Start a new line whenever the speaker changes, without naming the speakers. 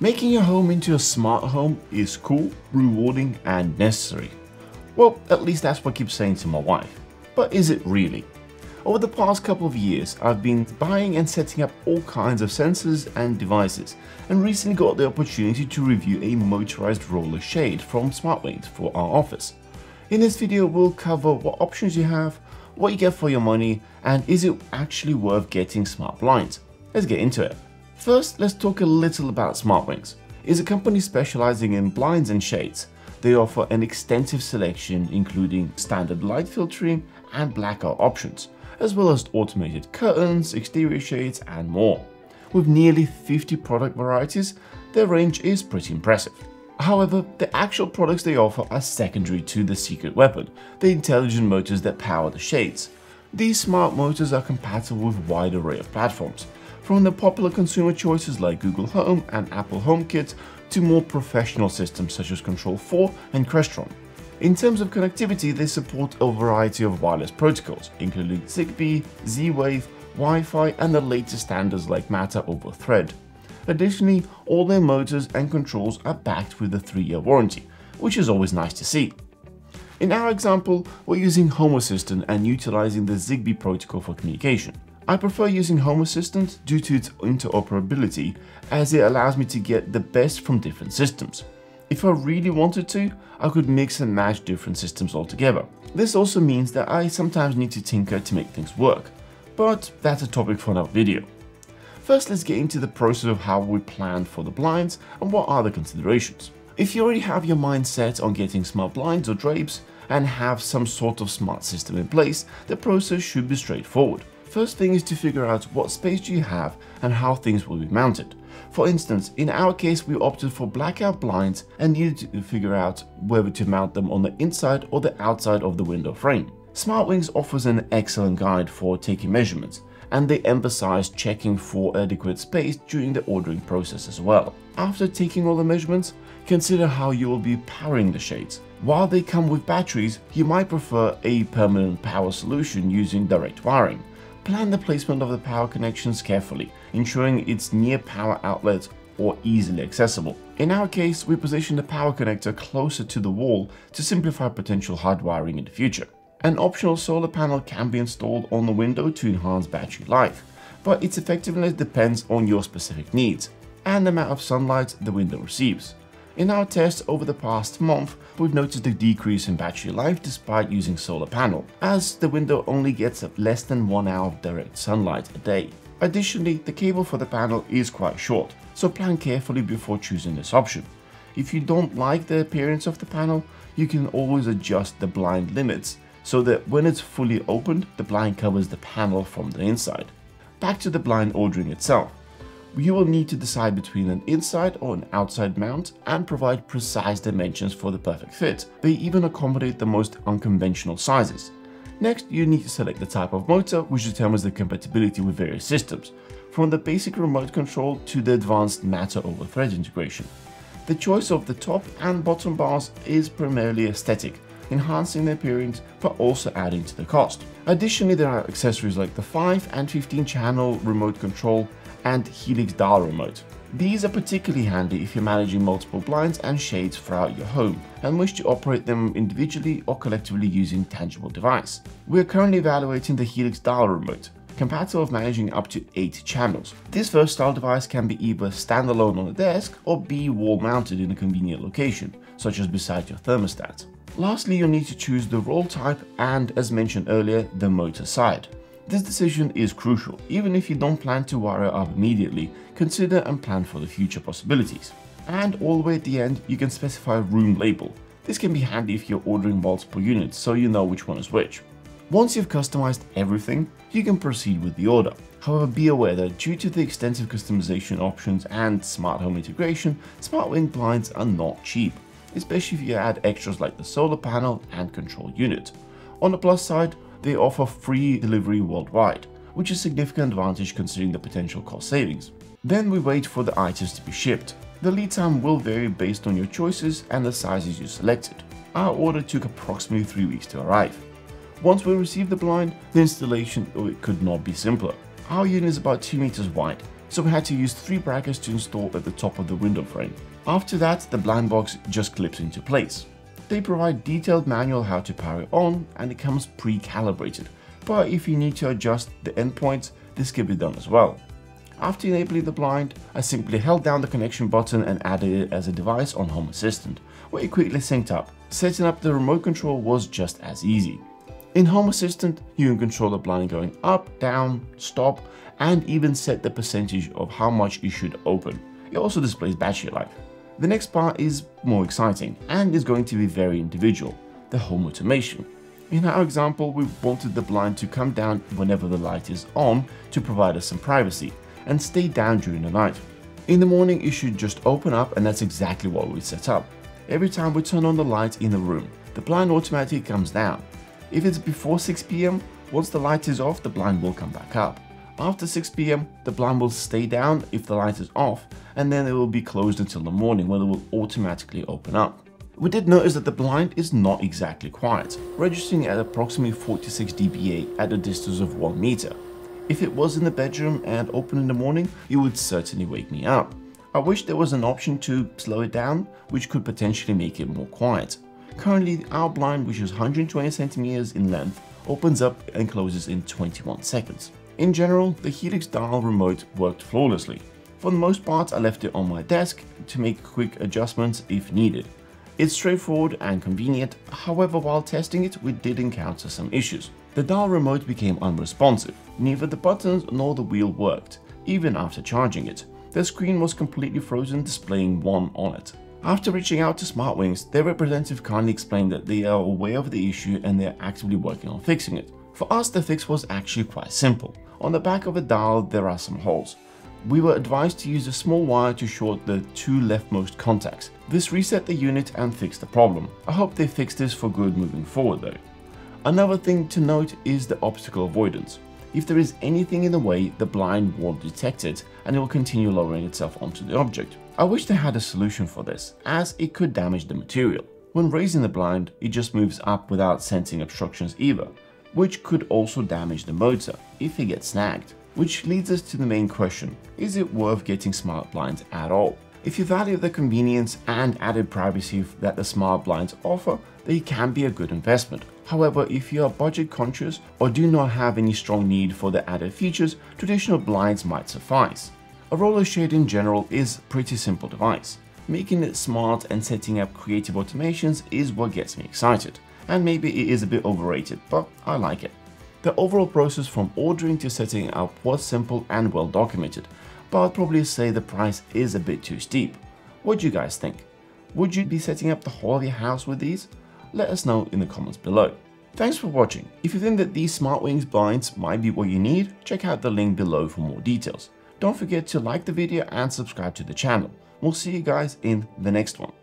Making your home into a smart home is cool, rewarding, and necessary. Well, at least that's what I keep saying to my wife. But is it really? Over the past couple of years, I've been buying and setting up all kinds of sensors and devices, and recently got the opportunity to review a motorized roller shade from SmartWings for our office. In this video, we'll cover what options you have, what you get for your money, and is it actually worth getting smart blinds? Let's get into it. First, let's talk a little about SmartWings. It's a company specializing in blinds and shades. They offer an extensive selection including standard light filtering and blackout options, as well as automated curtains, exterior shades and more. With nearly 50 product varieties, their range is pretty impressive. However, the actual products they offer are secondary to the secret weapon, the intelligent motors that power the shades. These smart motors are compatible with a wide array of platforms, from the popular consumer choices like Google Home and Apple HomeKit to more professional systems such as Control 4 and Crestron. In terms of connectivity, they support a variety of wireless protocols, including Zigbee, Z-Wave, Wi-Fi and the latest standards like Matter over Thread. Additionally, all their motors and controls are backed with a 3-year warranty, which is always nice to see. In our example, we're using Home Assistant and utilizing the Zigbee protocol for communication. I prefer using Home Assistant due to its interoperability as it allows me to get the best from different systems. If I really wanted to, I could mix and match different systems altogether. This also means that I sometimes need to tinker to make things work, but that's a topic for another video. First, let's get into the process of how we planned for the blinds and what are the considerations. If you already have your mind set on getting smart blinds or drapes and have some sort of smart system in place, the process should be straightforward. First thing is to figure out what space do you have and how things will be mounted. For instance, in our case we opted for blackout blinds and needed to figure out whether to mount them on the inside or the outside of the window frame. SmartWings offers an excellent guide for taking measurements and they emphasize checking for adequate space during the ordering process as well. After taking all the measurements, consider how you will be powering the shades. While they come with batteries, you might prefer a permanent power solution using direct wiring. Plan the placement of the power connections carefully, ensuring it's near power outlets or easily accessible. In our case, we positioned the power connector closer to the wall to simplify potential hardwiring in the future. An optional solar panel can be installed on the window to enhance battery life, but its effectiveness depends on your specific needs and the amount of sunlight the window receives. In our tests over the past month, we've noticed a decrease in battery life despite using solar panel, as the window only gets less than 1 hour of direct sunlight a day. Additionally, the cable for the panel is quite short, so plan carefully before choosing this option. If you don't like the appearance of the panel, you can always adjust the blind limits so that when it's fully opened, the blind covers the panel from the inside. Back to the blind ordering itself you will need to decide between an inside or an outside mount and provide precise dimensions for the perfect fit. They even accommodate the most unconventional sizes. Next, you need to select the type of motor, which determines the compatibility with various systems, from the basic remote control to the advanced matter over thread integration. The choice of the top and bottom bars is primarily aesthetic, enhancing the appearance but also adding to the cost. Additionally, there are accessories like the 5 and 15 channel remote control and Helix dial remote. These are particularly handy if you're managing multiple blinds and shades throughout your home and wish to operate them individually or collectively using a tangible device. We are currently evaluating the Helix dial remote, compatible with managing up to 8 channels. This versatile device can be either standalone on a desk or be wall mounted in a convenient location, such as beside your thermostat. Lastly, you'll need to choose the roll type and, as mentioned earlier, the motor side. This decision is crucial. Even if you don't plan to wire up immediately, consider and plan for the future possibilities. And all the way at the end, you can specify a room label. This can be handy if you're ordering multiple units so you know which one is which. Once you've customized everything, you can proceed with the order. However, be aware that due to the extensive customization options and smart home integration, SmartWing blinds are not cheap, especially if you add extras like the solar panel and control unit. On the plus side, they offer free delivery worldwide, which is a significant advantage considering the potential cost savings. Then we wait for the items to be shipped. The lead time will vary based on your choices and the sizes you selected. Our order took approximately 3 weeks to arrive. Once we received the blind, the installation oh, it could not be simpler. Our unit is about 2 meters wide, so we had to use three brackets to install at the top of the window frame. After that, the blind box just clips into place. They provide detailed manual how to power it on and it comes pre-calibrated, but if you need to adjust the endpoints, this can be done as well. After enabling the blind, I simply held down the connection button and added it as a device on Home Assistant, where it quickly synced up. Setting up the remote control was just as easy. In Home Assistant, you can control the blind going up, down, stop, and even set the percentage of how much it should open. It also displays battery life. The next part is more exciting and is going to be very individual, the home automation. In our example, we wanted the blind to come down whenever the light is on to provide us some privacy, and stay down during the night. In the morning, it should just open up and that's exactly what we set up. Every time we turn on the light in the room, the blind automatically comes down. If it's before 6 pm, once the light is off, the blind will come back up. After 6 pm, the blind will stay down if the light is off, and then it will be closed until the morning when it will automatically open up. We did notice that the blind is not exactly quiet, registering at approximately 46 dBA at a distance of 1 meter. If it was in the bedroom and open in the morning, it would certainly wake me up. I wish there was an option to slow it down, which could potentially make it more quiet. Currently, our blind, which is 120 centimeters in length, opens up and closes in 21 seconds. In general, the Helix dial remote worked flawlessly. For the most part, I left it on my desk to make quick adjustments if needed. It's straightforward and convenient, however while testing it we did encounter some issues. The dial remote became unresponsive, neither the buttons nor the wheel worked, even after charging it. The screen was completely frozen displaying 1 on it. After reaching out to SmartWings, their representative kindly explained that they are aware of the issue and they are actively working on fixing it. For us the fix was actually quite simple. On the back of the dial there are some holes. We were advised to use a small wire to short the two leftmost contacts. This reset the unit and fixed the problem. I hope they fix this for good moving forward though. Another thing to note is the obstacle avoidance. If there is anything in the way, the blind won't detect it and it will continue lowering itself onto the object. I wish they had a solution for this, as it could damage the material. When raising the blind, it just moves up without sensing obstructions either, which could also damage the motor if it gets snagged. Which leads us to the main question, is it worth getting smart blinds at all? If you value the convenience and added privacy that the smart blinds offer, they can be a good investment. However, if you are budget conscious or do not have any strong need for the added features, traditional blinds might suffice. A roller shade in general is a pretty simple device. Making it smart and setting up creative automations is what gets me excited. And maybe it is a bit overrated, but I like it. The overall process from ordering to setting up was simple and well documented, but I'd probably say the price is a bit too steep. What do you guys think? Would you be setting up the whole of your house with these? let us know in the comments below. Thanks for watching. If you think that these SmartWings blinds might be what you need, check out the link below for more details. Don't forget to like the video and subscribe to the channel. We'll see you guys in the next one.